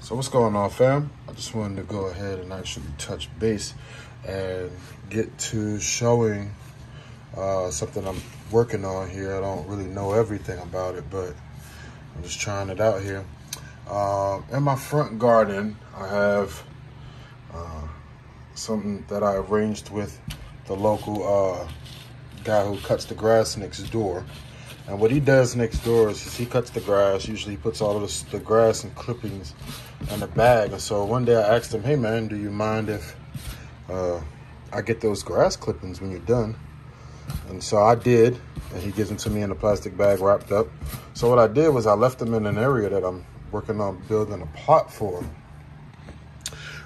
So what's going on, fam? I just wanted to go ahead and actually touch base and get to showing uh, something I'm working on here. I don't really know everything about it, but I'm just trying it out here. Uh, in my front garden, I have uh, something that I arranged with the local uh, guy who cuts the grass next door. And what he does next door is he cuts the grass. Usually he puts all of the, the grass and clippings in a bag. And so one day I asked him, hey man, do you mind if uh, I get those grass clippings when you're done? And so I did, and he gives them to me in a plastic bag wrapped up. So what I did was I left them in an area that I'm working on building a pot for,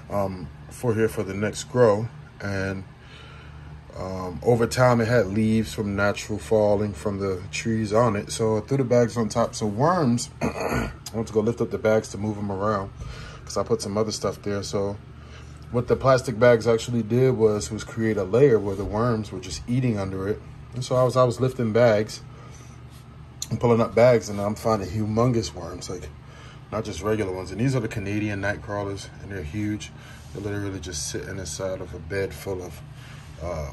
um, for here for the next grow. And um, over time, it had leaves from natural falling from the trees on it. So I threw the bags on top. So worms, I want to go lift up the bags to move them around because I put some other stuff there. So what the plastic bags actually did was was create a layer where the worms were just eating under it. And so I was I was lifting bags and pulling up bags, and I'm finding humongous worms, like not just regular ones. And these are the Canadian night crawlers, and they're huge. They're literally just sitting inside of a bed full of uh,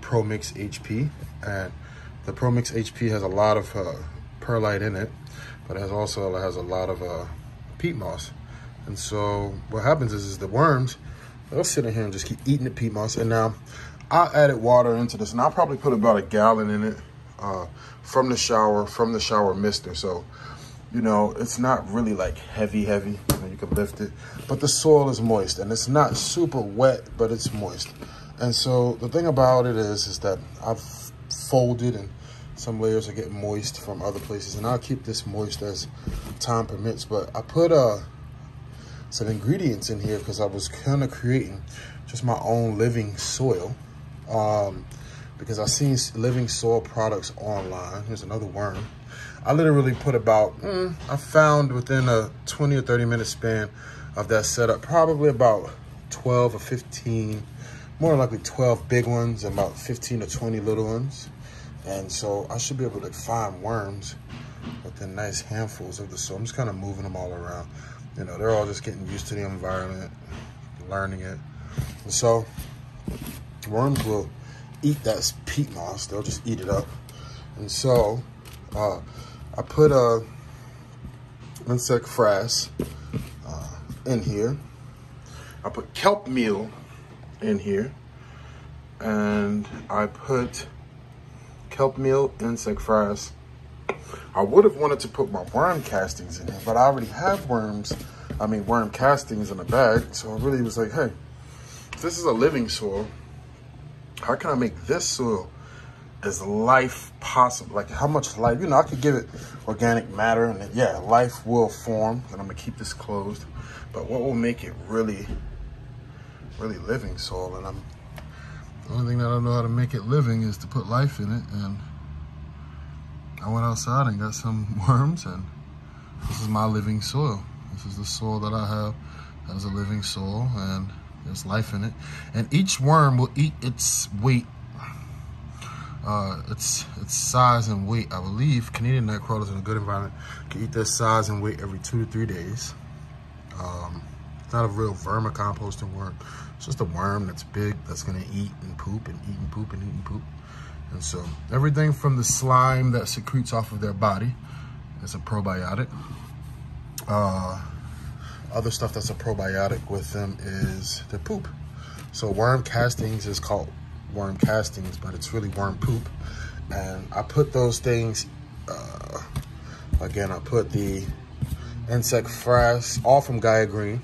ProMix HP, and the ProMix HP has a lot of uh, perlite in it, but it has also has a lot of uh, peat moss. And so what happens is, is the worms, they'll sit in here and just keep eating the peat moss. And now I added water into this, and I'll probably put about a gallon in it uh, from the shower, from the shower mister. So, you know, it's not really like heavy, heavy. You, know, you can lift it, but the soil is moist, and it's not super wet, but it's moist. And so the thing about it is, is that I've folded and some layers are getting moist from other places and I'll keep this moist as time permits. But I put uh, some ingredients in here because I was kind of creating just my own living soil. Um, because I've seen living soil products online. Here's another worm. I literally put about, mm, I found within a 20 or 30 minute span of that setup, probably about 12 or 15 more likely 12 big ones and about 15 or 20 little ones. And so I should be able to find worms within nice handfuls of the soil. I'm just kind of moving them all around. You know, they're all just getting used to the environment, learning it. And so worms will eat that peat moss. They'll just eat it up. And so uh, I put a insect frass uh, in here. I put kelp meal in here. And I put kelp meal, insect frass. I would have wanted to put my worm castings in here, but I already have worms, I mean worm castings in the bag. So I really was like, hey, this is a living soil, how can I make this soil as life possible? Like how much life, you know, I could give it organic matter and yeah, life will form. And I'm gonna keep this closed. But what will make it really really living soil. And I'm the only thing that I know how to make it living is to put life in it. And I went outside and got some worms, and this is my living soil. This is the soil that I have as a living soil, and there's life in it. And each worm will eat its weight uh, its its size and weight. I believe Canadian night crawlers in a good environment can eat their size and weight every two to three days. Um, it's not a real vermicomposting worm. It's just a worm that's big, that's gonna eat and poop and eat and poop and eat and poop. And so everything from the slime that secretes off of their body is a probiotic. Uh, other stuff that's a probiotic with them is their poop. So worm castings is called worm castings, but it's really worm poop. And I put those things, uh, again, I put the insect frass, all from Gaia Green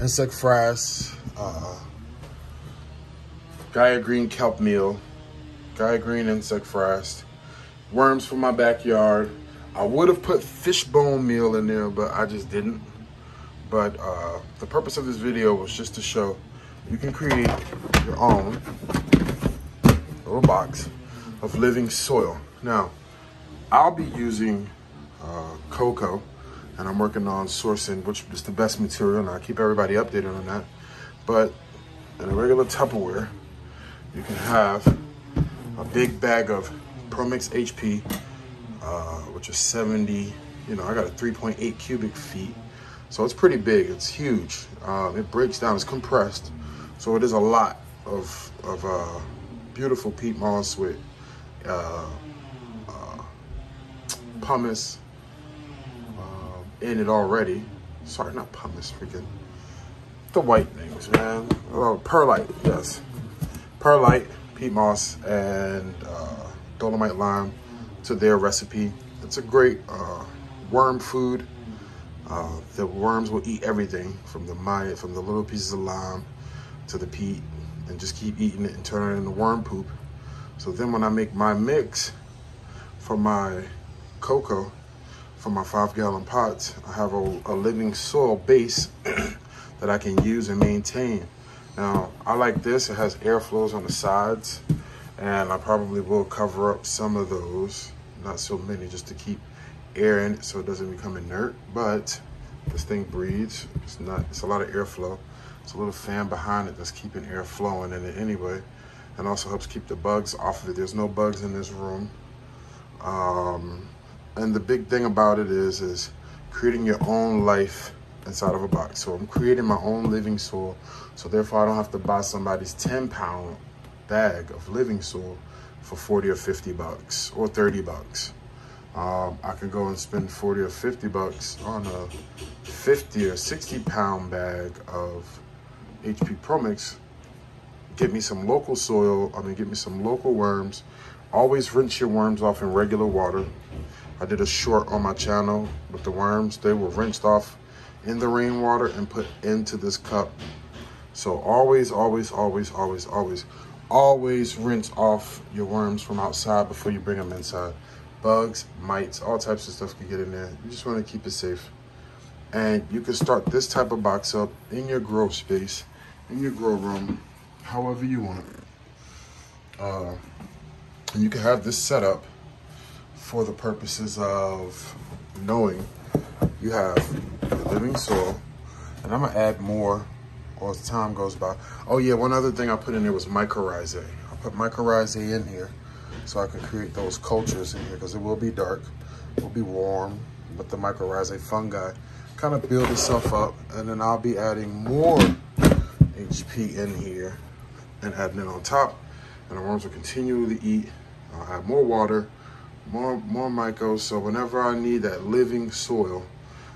insect frass, uh, Gaia Green kelp meal, Gaia Green insect frass, worms from my backyard. I would have put fishbone meal in there, but I just didn't. But uh, the purpose of this video was just to show you can create your own little box of living soil. Now, I'll be using uh, cocoa and I'm working on sourcing which is the best material, and I'll keep everybody updated on that. But in a regular Tupperware, you can have a big bag of ProMix HP, uh, which is 70, you know, I got a 3.8 cubic feet. So it's pretty big, it's huge. Um, it breaks down, it's compressed. So it is a lot of, of uh, beautiful peat moss with uh, uh, pumice uh, in it already. Sorry, not pumice, freaking the white things, man. Oh, perlite, yes. Perlite, peat moss, and uh, dolomite lime to their recipe. It's a great uh, worm food. Uh, the worms will eat everything from the mite, from the little pieces of lime to the peat, and just keep eating it and turning it into worm poop. So then when I make my mix for my cocoa, for my five gallon pots, I have a, a living soil base that I can use and maintain. Now, I like this. It has air flows on the sides, and I probably will cover up some of those. Not so many, just to keep air in it so it doesn't become inert. But this thing breathes. It's not. It's a lot of airflow. It's a little fan behind it that's keeping air flowing in it anyway, and also helps keep the bugs off of it. There's no bugs in this room. Um, and the big thing about it is, is creating your own life inside of a box. So I'm creating my own living soil. So therefore I don't have to buy somebody's 10 pound bag of living soil for 40 or 50 bucks or 30 bucks. Um, I can go and spend 40 or 50 bucks on a 50 or 60 pound bag of HP Pro Mix. Get me some local soil, I mean, get me some local worms. Always rinse your worms off in regular water. I did a short on my channel with the worms. They were rinsed off in the rainwater and put into this cup. So always, always, always, always, always, always rinse off your worms from outside before you bring them inside. Bugs, mites, all types of stuff can get in there. You just want to keep it safe. And you can start this type of box up in your grow space, in your grow room, however you want. Uh, and you can have this set up for the purposes of knowing you have living soil. And I'm gonna add more as time goes by. Oh yeah, one other thing I put in there was mycorrhizae. I put mycorrhizae in here so I can create those cultures in here because it will be dark, it will be warm, but the mycorrhizae fungi kind of build itself up and then I'll be adding more HP in here and adding it on top and the worms will continually eat. I'll add more water, more, more mycos. So whenever I need that living soil,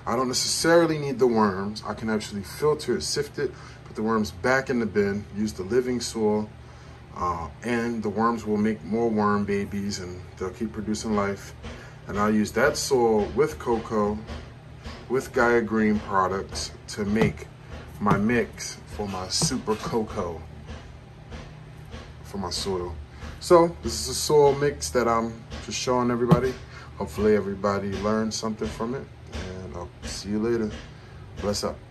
I don't necessarily need the worms. I can actually filter it, sift it, put the worms back in the bin, use the living soil, uh, and the worms will make more worm babies and they'll keep producing life. And I'll use that soil with cocoa, with Gaia Green products to make my mix for my super cocoa for my soil. So this is a soil mix that I'm just showing everybody. Hopefully everybody learned something from it. See you later. Bless up.